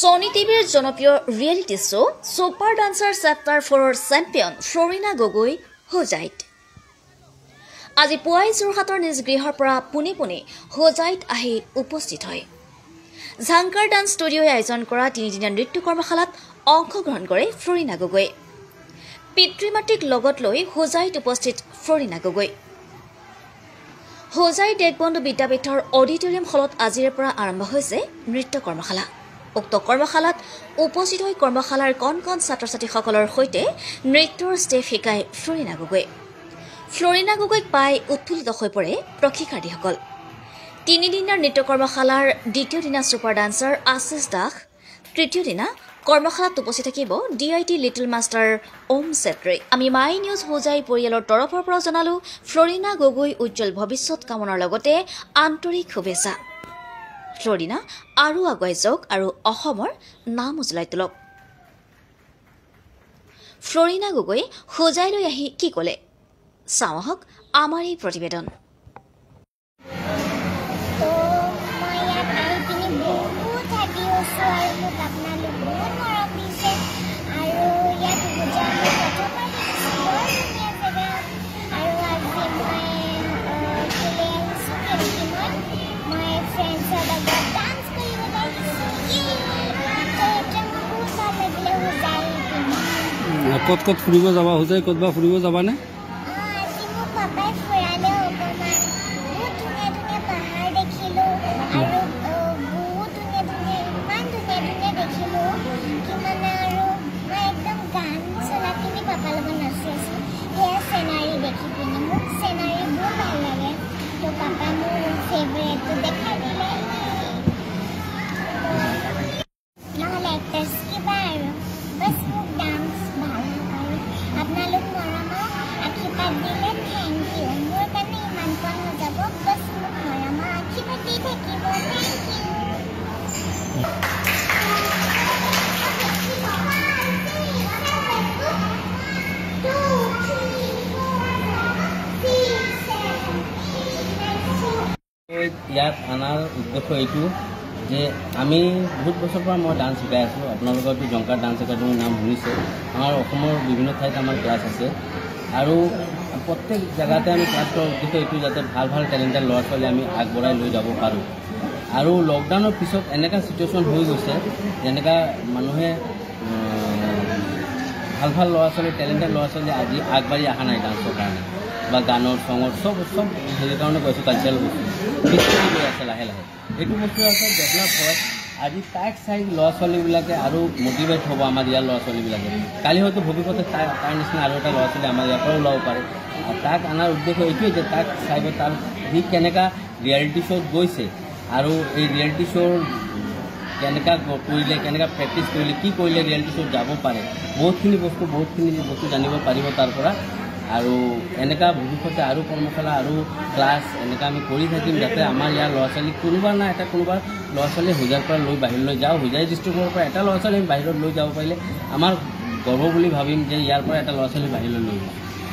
Sony টিভিৰ জনপ্ৰিয় reality show' super dancer chapter ফ'ৰৰ champion Florina Gogoi হোজাইত আজি পুৱাই যোৰহাটৰ নিজ গৃহৰ পৰা পোনে পোনে হোজাইত আহি উপস্থিত হয়। ঝাংকাৰ ডান্স ষ্টুডিঅ'ই আয়োজন কৰা তিনিদিনীয়া নৃত্য কৰ্মশালাত অংশগ্ৰহণ কৰে ফ্লৰিনা গগৈ পিতৃ মাতৃক লগত লৈ হোজাইত উপস্থিত ফ্লৰিনা গগৈ। হোজাই দেশবন্ধু বিদ্যাপীঠৰ অডিটৰিয়াম হলত আজিৰে পৰা আৰম্ভ হৈছে নৃত্য কৰ্মশালা। উক্ত কৰ্মশালাত উপস্থিত হৈ কৰ্মশালাৰ কণ কণ ছাত্ৰ ছাত্ৰীসকলৰ সৈতে নৃত্যৰ ষ্টেপ শিকাই ফ্লৰিনা গগৈ। ফ্লৰিনা গগৈক পাই উৎফুল্লিত হৈ পৰে প্ৰশিক্ষাৰ্থীসকল। তিনিদিনীয়া নৃত্য কৰ্মশালাৰ দ্বিতীয় দিনা ছুপাৰ ডান্সাৰ আশিষ দাস তৃতীয় দিনা কৰ্মশালাত উপস্থিত থাকিব D I T little master Om Chhetri আমি মাই নিউজ হোজাই পৰিয়ালৰ তৰফৰ পৰা জনালো ফ্লৰিনা গগৈ উজ্জ্বল ভৱিষ্যত কামনাৰ লগতে আন্তৰিক শুভেচ্ছা। ফ্লৰিনা আৰু আগুৱাই যাওক আৰু অসমৰ নাম উজ্বলাই তোলক। ফ্লৰিনা গগৈ হোজাইলৈ আহি কি ক'লে? চাওঁ আহক আমাৰ এই প্ৰতিবেদন। ক'ত ক'ত ফুৰিব যাবা হোজাই ক'তবা ফুৰিব যাবানে? ইয়াত অনাৰ উদ্দেশ্য এইটো যে আমি বহুত বছৰৰ পৰা মই ডান্স শিকাই আছোঁ। আপোনালোকৰতো জংকাৰ ডান্স একাডেমীৰ নাম শুনিছে। আমাৰ অসমৰ বিভিন্ন ঠাইত আমাৰ ক্লাছ আছে। আৰু প্ৰত্যেক জেগাতে আমি ক্লাছ কৰাৰ উদ্দেশ্য এইটো যাতে ভাল ভাল টেলেণ্টেড ল'ৰা ছোৱালী আমি আগবঢ়াই লৈ যাব পাৰোঁ। আৰু লকডাউনৰ পিছত এনেকুৱা চিটুৱেশ্যন হৈ গৈছে যেনেকুৱা মানুহে ভাল ভাল ল'ৰা ছোৱালী টেলেণ্টেড ল'ৰা ছোৱালী আজি আগবাঢ়ি অহা নাই ডান্সৰ কাৰণে। বা গানৰ চঙৰ চব চব হেৰি কাৰণে কৈছোঁ কালচাৰেল বস্তু। পিছপৰি গৈ আছে লাহে লাহে? এইটো বস্তু আছে ডেভেলপ হয়। আজি তাক চাই ল'ৰা ছোৱালীবিলাকে আৰু মটিভেট হ'ব আমাৰ ইয়াৰ ল'ৰা ছোৱালীবিলাকে। কালি হয়তো ভৱিষ্যতে তাৰ তাৰ নিচিনা আৰু এটা ল'ৰা ছোৱালী আমাৰ ইয়াৰ পৰা ওলাব পাৰে। আৰু তাক অনাৰ উদ্দেশ্য এইটোৱেই যে তাক চাই তাৰ সি কেনেকুৱা ৰিয়েলিটি শ্ব'ত গৈছে আৰু এই ৰিয়েলিটি শ্ব'ৰ কেনেকুৱা কৰিলে কেনেকুৱা প্ৰেক্টিচ কৰিলে কি কৰিলে ৰিয়েলিটি শ্ব'ত যাব পাৰে বহুতখিনি বস্তু বহুতখিনি বস্তু জানিব পাৰিব তাৰ পৰা। আৰু এনেকুৱা ভৱিষ্যতে আৰু কৰ্মশালা আৰু ক্লাছ এনেকুৱা আমি কৰি থাকিম যাতে আমাৰ ইয়াৰ ল'ৰা ছোৱালী কোনোবা না এটা কোনোবা ল'ৰা ছোৱালী হোজাৰ পৰা লৈ বাহিৰলৈ যাওঁ হোজাই ডিষ্ট্ৰিক্টৰ পৰা এটা ল'ৰা ছোৱালী আমি বাহিৰত লৈ যাব পাৰিলে আমাৰ গৰ্ব বুলি ভাবিম যে ইয়াৰ পৰা এটা ল'ৰা ছোৱালী বাহিৰলৈ লৈ যাওঁ।